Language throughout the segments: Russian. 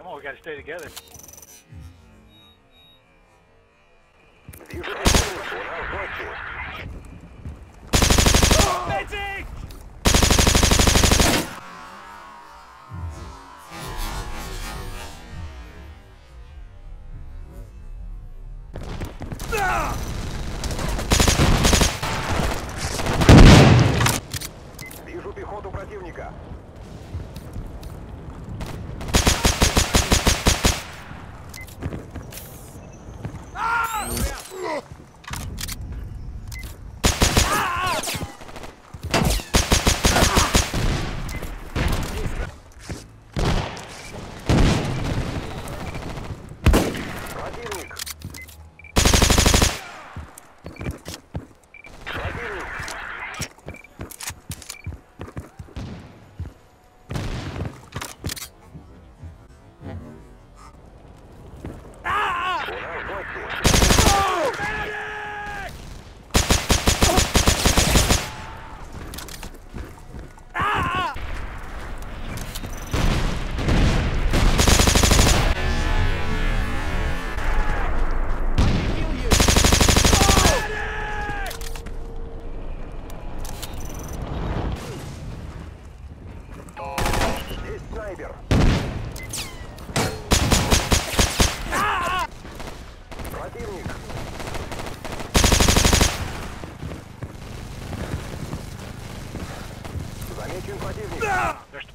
Come on, we gotta stay together. Medic! Вижу пехоту противника. Замечен противник. There's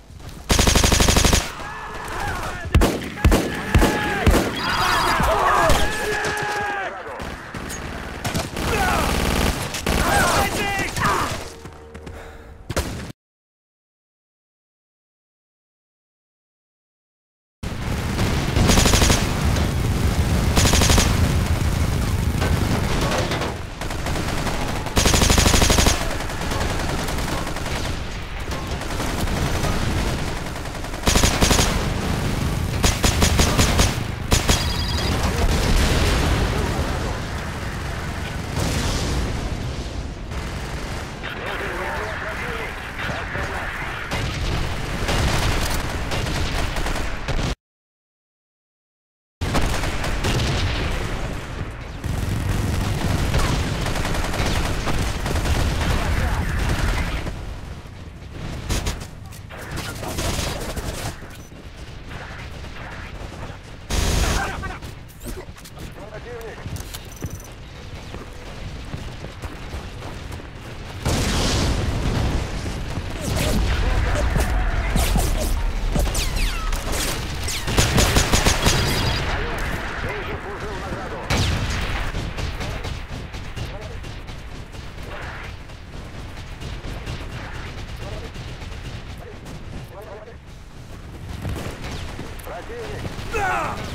Противник. Отлично.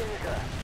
Windsor.